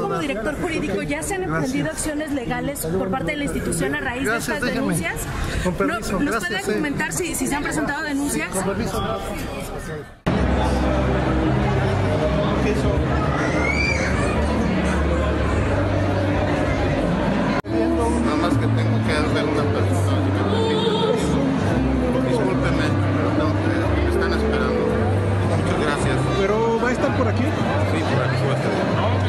Como director jurídico, ¿ya se han emprendido acciones legales por parte de la institución a raíz Gracias, de estas déjame. denuncias? Con permiso, ¿No- ¿Nos gracias, puede eh. comentar si, si se han presentado denuncias? Con permiso. Nada más que tengo que hacer una persona. Discúlpeme, pero tengo que- me están esperando. Muchas gracias. ¿Pero va a estar por aquí? Sí, por aquí voy a estar.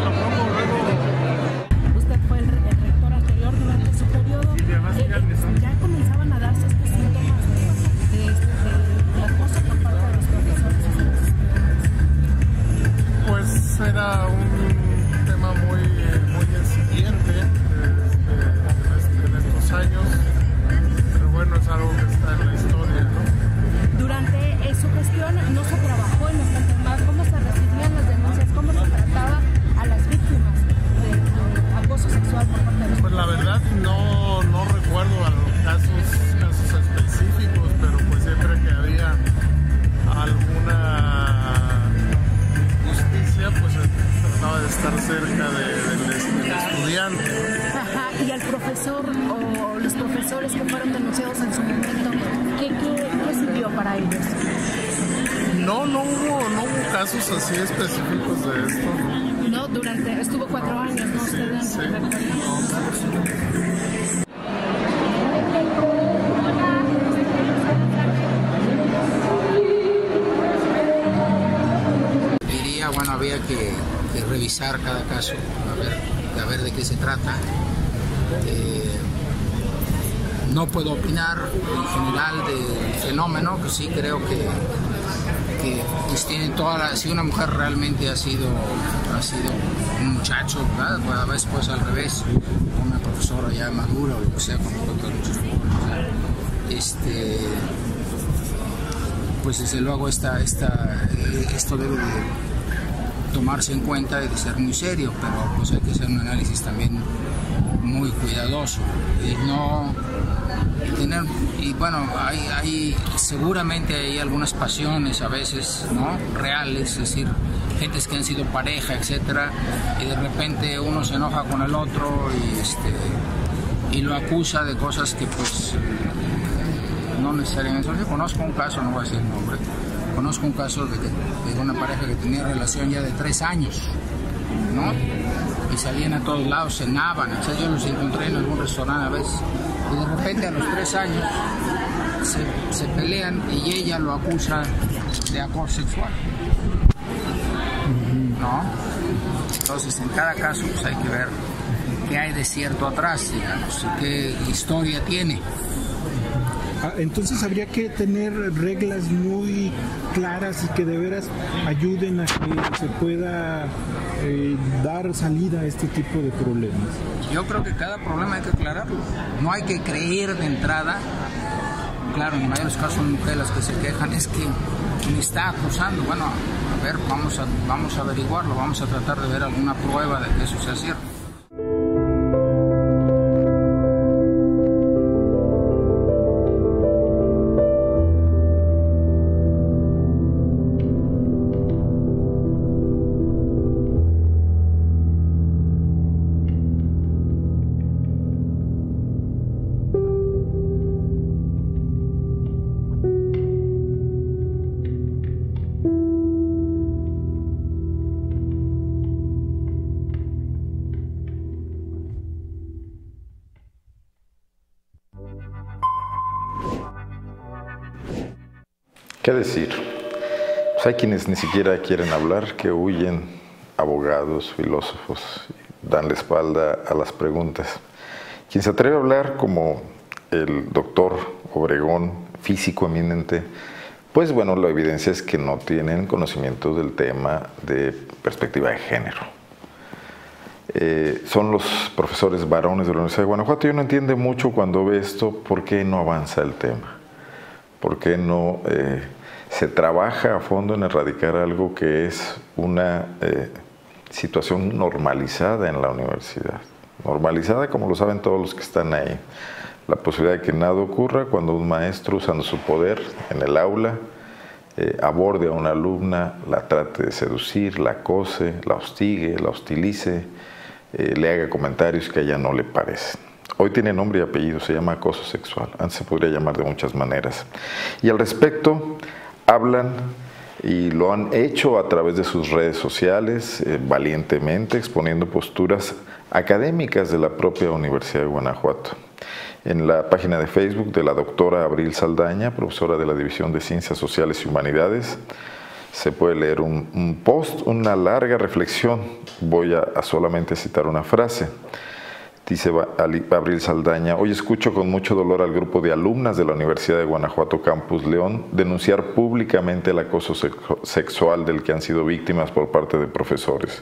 Pues la verdad no, no recuerdo a los casos, casos específicos, pero pues siempre que había alguna justicia, pues se trataba de estar cerca de- del, del estudiante. Ajá, y al profesor o los profesores que fueron denunciados en su momento, ¿qué, qué, qué sirvió para ellos? No, no hubo, no hubo casos así específicos de esto. Durante, estuvo cuatro años, ¿no? Usted en bueno, había que, que revisar cada caso, a ver, a ver de qué se trata. Eh, no puedo opinar en general del fenómeno, que sí creo que, que pues, tiene toda la, si una mujer realmente ha sido, sido un muchacho, ¿verdad? Pues, a veces pues al revés, una profesora ya madura o lo que sea, con otros muchos este, pues desde luego esta, esta, eh, esto debe de tomarse en cuenta y de ser muy serio, pero pues hay que hacer un análisis también muy cuidadoso y no tener y bueno hay, hay seguramente hay algunas pasiones a veces no reales es decir gentes que han sido pareja etcétera y de repente uno se enoja con el otro y este y lo acusa de cosas que pues no necesariamente. Yo conozco un caso, no voy a decir el nombre, conozco un caso de, que- de una pareja que tenía relación ya de tres años, ¿no? Y salían a todos lados, cenaban, o sea, yo los encontré en algún restaurante a veces, y de repente a los tres años se, pelean y ella lo acusa de acoso sexual, ¿no? Entonces, en cada caso, pues hay que ver qué hay de cierto atrás, digamos, qué historia tiene. Ah, Entonces habría que tener reglas muy claras y que de veras ayuden a que se pueda eh, dar salida a este tipo de problemas. Yo creo que cada problema hay que aclararlo. No hay que creer de entrada. Claro, en mayores casos son mujeres las que se quejan. Es que me está acusando. Bueno, a ver, vamos a, vamos a averiguarlo. Vamos a tratar de ver alguna prueba de que eso sea cierto. ¿Qué decir? Pues hay quienes ni siquiera quieren hablar, que huyen, abogados, filósofos, dan la espalda a las preguntas. Quien se atreve a hablar como el doctor Obregón, físico eminente, pues bueno, la evidencia es que no tienen conocimiento del tema de perspectiva de género. Eh, son los profesores varones de la Universidad de Guanajuato. Yo no entiendo mucho cuando ve esto por qué no avanza el tema. ¿Por qué no eh, se trabaja a fondo en erradicar algo que es una eh, situación normalizada en la universidad? Normalizada como lo saben todos los que están ahí. La posibilidad de que nada ocurra cuando un maestro usando su poder en el aula eh, aborde a una alumna, la trate de seducir, la acose, la hostigue, la hostilice, le haga comentarios que a ella no le parecen. Hoy tiene nombre y apellido, se llama acoso sexual. Antes se podría llamar de muchas maneras. Y al respecto, hablan y lo han hecho a través de sus redes sociales, eh, valientemente, exponiendo posturas académicas de la propia Universidad de Guanajuato. En la página de Facebook de la doctora Abril Saldaña, profesora de la División de Ciencias Sociales y Humanidades, se puede leer un, post, una larga reflexión. Voy a solamente citar una frase. Dice Abril Saldaña, hoy escucho con mucho dolor al grupo de alumnas de la Universidad de Guanajuato Campus León denunciar públicamente el acoso sexual del que han sido víctimas por parte de profesores,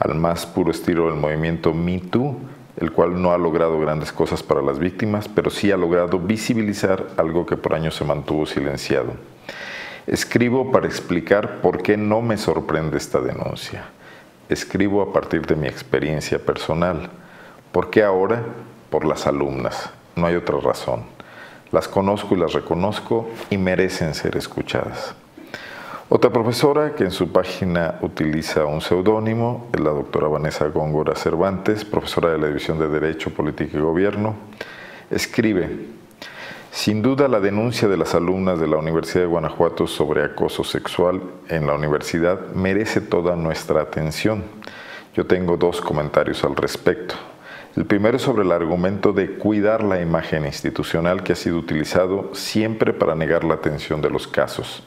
al más puro estilo del movimiento Me Too, el cual no ha logrado grandes cosas para las víctimas, pero sí ha logrado visibilizar algo que por años se mantuvo silenciado. Escribo para explicar por qué no me sorprende esta denuncia. Escribo a partir de mi experiencia personal ¿Por qué ahora? Por las alumnas. No hay otra razón. Las conozco y las reconozco y merecen ser escuchadas. Otra profesora que en su página utiliza un seudónimo es la doctora Vanessa Góngora Cervantes, profesora de la División de Derecho, Política y Gobierno, escribe, sin duda la denuncia de las alumnas de la Universidad de Guanajuato sobre acoso sexual en la universidad merece toda nuestra atención. Yo tengo dos comentarios al respecto. El primero es sobre el argumento de cuidar la imagen institucional que ha sido utilizado siempre para negar la atención de los casos.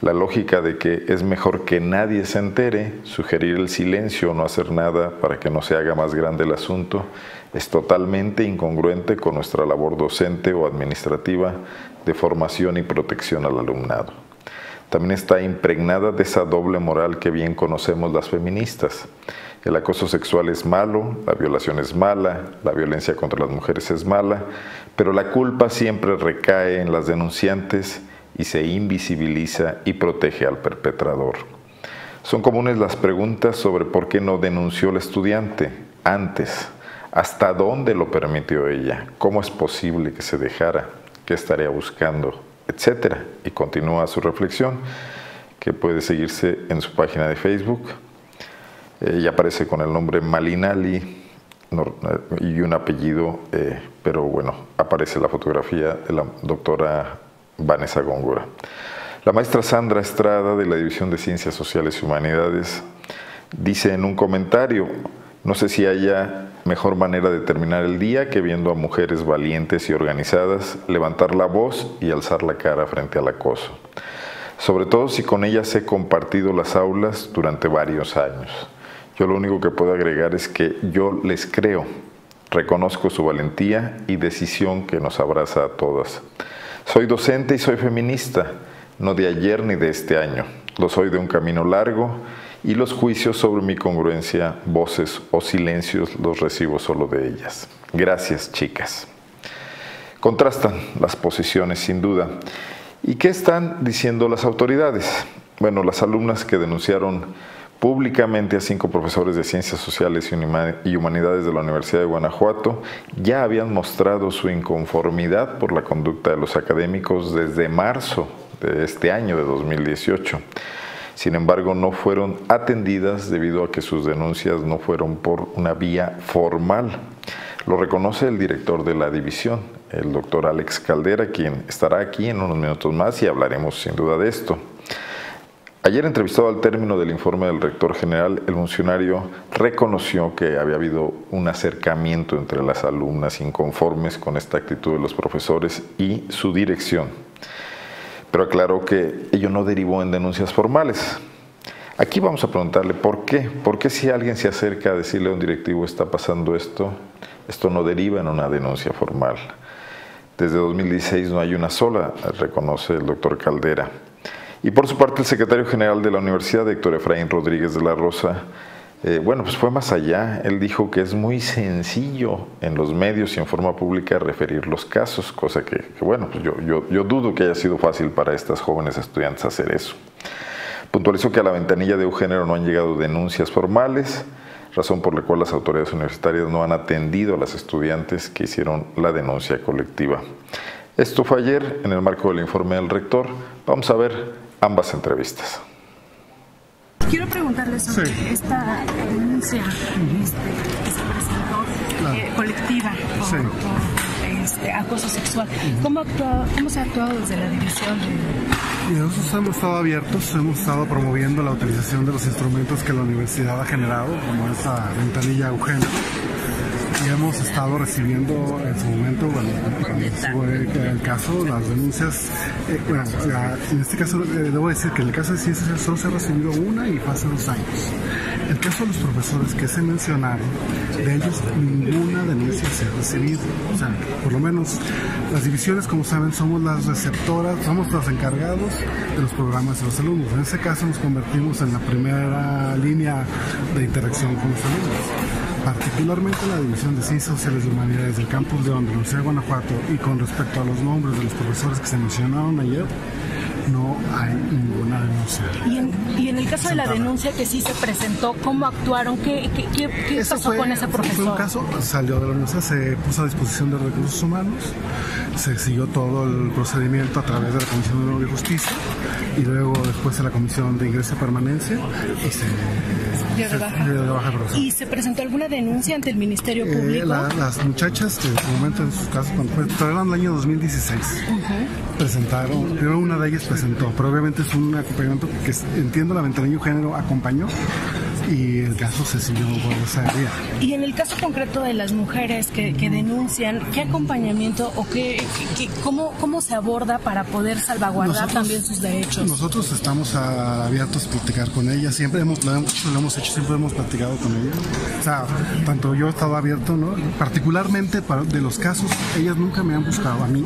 La lógica de que es mejor que nadie se entere, sugerir el silencio o no hacer nada para que no se haga más grande el asunto, es totalmente incongruente con nuestra labor docente o administrativa de formación y protección al alumnado. También está impregnada de esa doble moral que bien conocemos las feministas el acoso sexual es malo, la violación es mala, la violencia contra las mujeres es mala, pero la culpa siempre recae en las denunciantes y se invisibiliza y protege al perpetrador. Son comunes las preguntas sobre por qué no denunció el estudiante antes, hasta dónde lo permitió ella, cómo es posible que se dejara, qué estaría buscando, etcétera. Y continúa su reflexión, que puede seguirse en su página de Facebook, ella aparece con el nombre Malinali eh, y un apellido, eh, pero bueno, aparece la fotografía de la doctora Vanessa Góngora. La maestra Sandra Estrada de la División de Ciencias Sociales y Humanidades dice en un comentario, no sé si haya mejor manera de terminar el día que viendo a mujeres valientes y organizadas levantar la voz y alzar la cara frente al acoso, sobre todo si con ellas he compartido las aulas durante varios años. Yo lo único que puedo agregar es que yo les creo, reconozco su valentía y decisión que nos abraza a todas. Soy docente y soy feminista, no de ayer ni de este año. Lo soy de un camino largo y los juicios sobre mi congruencia, voces o silencios los recibo solo de ellas. Gracias, chicas. Contrastan las posiciones, sin duda. ¿Y qué están diciendo las autoridades? Bueno, las alumnas que denunciaron públicamente a cinco profesores de Ciencias Sociales y Humanidades de la Universidad de Guanajuato ya habían mostrado su inconformidad por la conducta de los académicos desde marzo de este año de 2018. Sin embargo, no fueron atendidas debido a que sus denuncias no fueron por una vía formal. Lo reconoce el director de la división, el doctor Alex Caldera, quien estará aquí en unos minutos más y hablaremos sin duda de esto. Ayer entrevistado al término del informe del rector general, el funcionario reconoció que había habido un acercamiento entre las alumnas inconformes con esta actitud de los profesores y su dirección, pero aclaró que ello no derivó en denuncias formales. Aquí vamos a preguntarle por qué, por qué si alguien se acerca a decirle a un directivo está pasando esto, esto no deriva en una denuncia formal. Desde 2016 no hay una sola, reconoce el doctor Caldera. Y por su parte, el secretario general de la Universidad, Héctor Efraín Rodríguez de la Rosa, eh, bueno, pues fue más allá. Él dijo que es muy sencillo en los medios y en forma pública referir los casos, cosa que, bueno, pues yo, yo, dudo que haya sido fácil para estas jóvenes estudiantes hacer eso. Puntualizó que a la ventanilla de Eugenio no han llegado denuncias formales, razón por la cual las autoridades universitarias no han atendido a las estudiantes que hicieron la denuncia colectiva. Esto fue ayer en el marco del informe del rector. Vamos a ver ambas entrevistas. Quiero preguntarle sobre esta denuncia este, que se presentó eh, colectiva por, por, este, acoso sexual. ¿Cómo, actua, ¿Cómo se ha actuado desde la división de, y nosotros hemos estado abiertos, hemos estado promoviendo la utilización de los instrumentos que la universidad ha generado, como esa ventanilla Eugenio, y hemos estado recibiendo en su momento, bueno, fue el caso, las denuncias, eh, bueno, la, en este caso eh, debo decir que en el caso de ciencias solo se ha recibido una y fue hace dos años. El caso de los profesores que se mencionaron, de ellos ninguna denuncia se ha recibido. O sea, por lo menos las divisiones, como saben, somos las receptoras, somos los encargados de los programas de los alumnos. En ese caso nos convertimos en la primera línea de interacción con los alumnos particularmente la División de Ciencias Sociales y Humanidades del Campus de Onda, Universidad de Guanajuato, y con respecto a los nombres de los profesores que se mencionaron ayer, no hay ninguna denuncia. Y en, y en el caso de la denuncia que sí se presentó, ¿cómo actuaron? ¿Qué, qué, qué, qué pasó fue, con ese profesor? Fue un caso, salió de la universidad, se puso a disposición de recursos humanos, se siguió todo el procedimiento a través de la Comisión de Honor y Justicia y luego después de la Comisión de Ingreso y Permanencia y se dio de baja. Se dio de baja profesor. ¿Y se presentó alguna denuncia ante el Ministerio Eh, Público? la- las muchachas que en su momento en sus casos, cuando fue, el año 2016, presentaron, primero una de ellas presentó, pero obviamente es un acompañamiento que entiendo la ventanilla género acompañó y el caso se siguió por esa vía. Y en el caso concreto de las mujeres que, que denuncian, ¿qué acompañamiento o qué, qué- cómo, cómo se aborda para poder salvaguardar Nosotros- también sus derechos? Nosotros estamos abiertos a platicar con ella, siempre hemos, lo, hemos, lo hemos hecho, siempre hemos platicado con ella. O sea, tanto yo he estado abierto, ¿no? Particularmente para, de los casos, ellas nunca me han buscado a mí,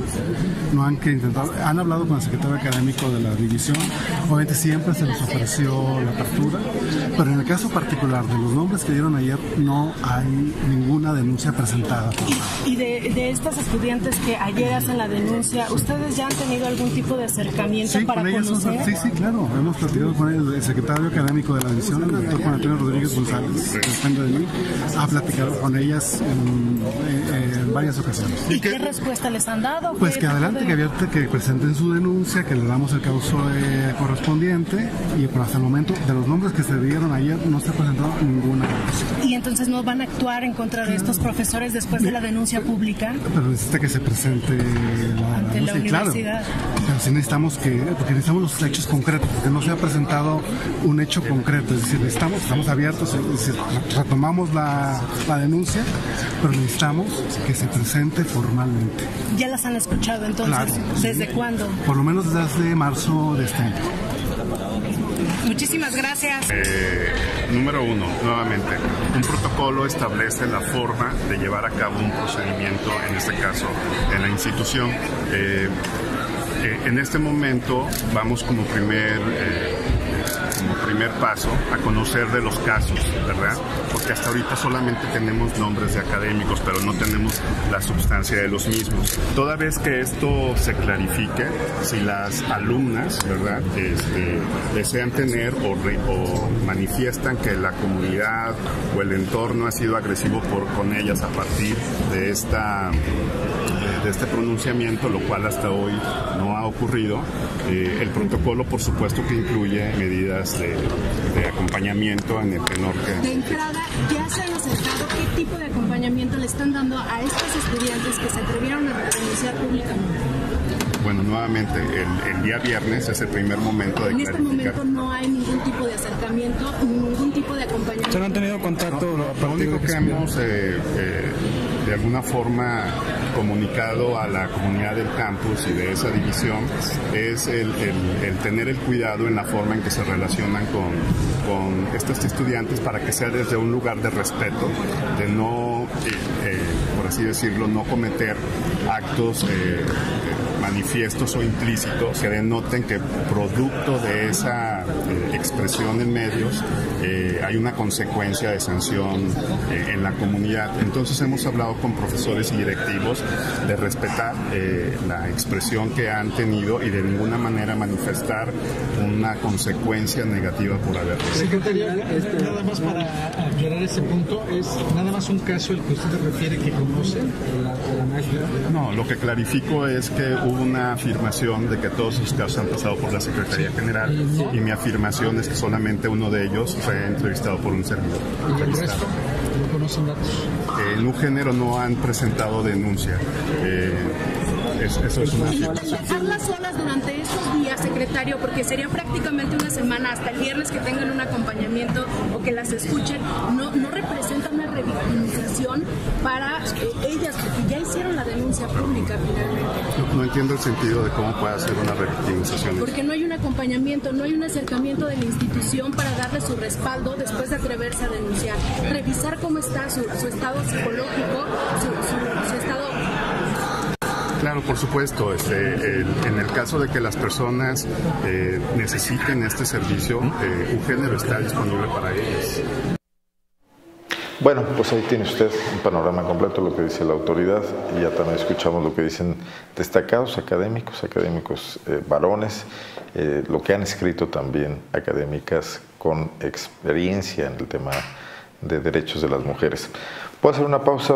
no han que intentar, han hablado con el secretario académico de la división, obviamente siempre se les ofreció la apertura, pero en el caso particular de los nombres que dieron ayer, no hay ninguna denuncia presentada. Y de, de estas estudiantes que ayer hacen la denuncia, ¿ustedes ya han tenido algún tipo de acercamiento Sí, para con ellas, conocer? sí, sí, claro. Hemos platicado con el, el secretario académico de la división, el doctor Juan Antonio Rodríguez González, que depende de mí, ha platicado con ellas en, en- en varias ocasiones. ¿Y qué respuesta les han dado? Pues ¿Qué que adelante, de- que abierta, que presenten su denuncia, que le damos el causo eh, correspondiente y pues, hasta el momento de los nombres que se dieron ayer no se ha presentado ninguna denuncia. Y entonces no van a actuar en contra de estos profesores después de la denuncia pública. Pero necesita que se presente la, Ante la y claro, universidad. pero sí necesitamos que, porque necesitamos los hechos concretos, porque no se ha presentado un hecho concreto, es decir, necesitamos, estamos abiertos, decir, retomamos la, la denuncia, pero necesitamos que se presente formalmente. Ya las han escuchado entonces. Claro, sí. ¿Desde cuándo? Por lo menos desde marzo de este año. Muchísimas gracias. Número uno, nuevamente, un protocolo establece la forma de llevar a cabo un procedimiento, en este caso, en la institución. Eh, eh, en este momento vamos como primer, eh, primer paso a conocer de los casos, ¿verdad? Porque hasta ahorita solamente tenemos nombres de académicos, pero no tenemos la sustancia de los mismos. Toda vez que esto se clarifique, si las alumnas, ¿verdad?, este, desean tener o, re- o manifiestan que la comunidad o el entorno ha sido agresivo por, con ellas a partir de esta de este pronunciamiento, lo cual hasta hoy no ha ocurrido. Eh, el protocolo, por supuesto, que incluye medidas de, de acompañamiento en el tenor que, De entrada, ¿ya se han acercado qué tipo de acompañamiento le están dando a estos estudiantes que se atrevieron a denunciar públicamente? Bueno, nuevamente, el, el día viernes es el primer momento de En este clarificar. momento no hay ningún tipo de acercamiento, ningún tipo de acompañamiento. han tenido contacto? Lo único que hemos eh, eh, de alguna forma comunicado a la comunidad del campus y de esa división es el, el- el tener el cuidado en la forma en que se relacionan con, con estos estudiantes para que sea desde un lugar de respeto, de no, eh, eh, por así decirlo, no cometer actos eh, manifiestos o implícitos que denoten que producto de esa eh, expresión en medios eh, hay una consecuencia de sanción eh, en la comunidad. Entonces hemos hablado con profesores y directivos de respetar eh, la expresión que han tenido y de ninguna manera manifestar una consecuencia negativa por haberlo. Secretaria, este, nada más para aclarar ese punto, es nada más un caso el que usted refiere que conoce la, la. No, lo que clarifico es que hubo una afirmación de que todos sus casos han pasado por la Secretaría General y mi afirmación es que solamente uno de ellos fue entrevistado por un servidor. ¿Y el resto? ¿No conocen datos? En un género no han presentado denuncia. Eh, es, eso es una. Dejarlas solas durante estos días, secretario, porque sería prácticamente una semana hasta el viernes que tengan un acompañamiento o que las escuchen, no, no representa una revictimización para eh, ellas, porque ya hicieron la denuncia pública finalmente. No, no entiendo el sentido de cómo puede ser una revictimización. Porque no hay un acompañamiento, no hay un acercamiento de la institución para darle su respaldo después de atreverse a denunciar. Revisar cómo está su, su estado psicológico, su, su- su estado Claro, por supuesto. Este, el- en el caso de que las personas eh, necesiten este servicio, eh, un género está disponible para ellas. Bueno, pues ahí tiene usted un panorama completo de lo que dice la autoridad y ya también escuchamos lo que dicen destacados académicos, académicos eh, varones, eh, lo que han escrito también académicas con experiencia en el tema de derechos de las mujeres. Puedo hacer una pausa.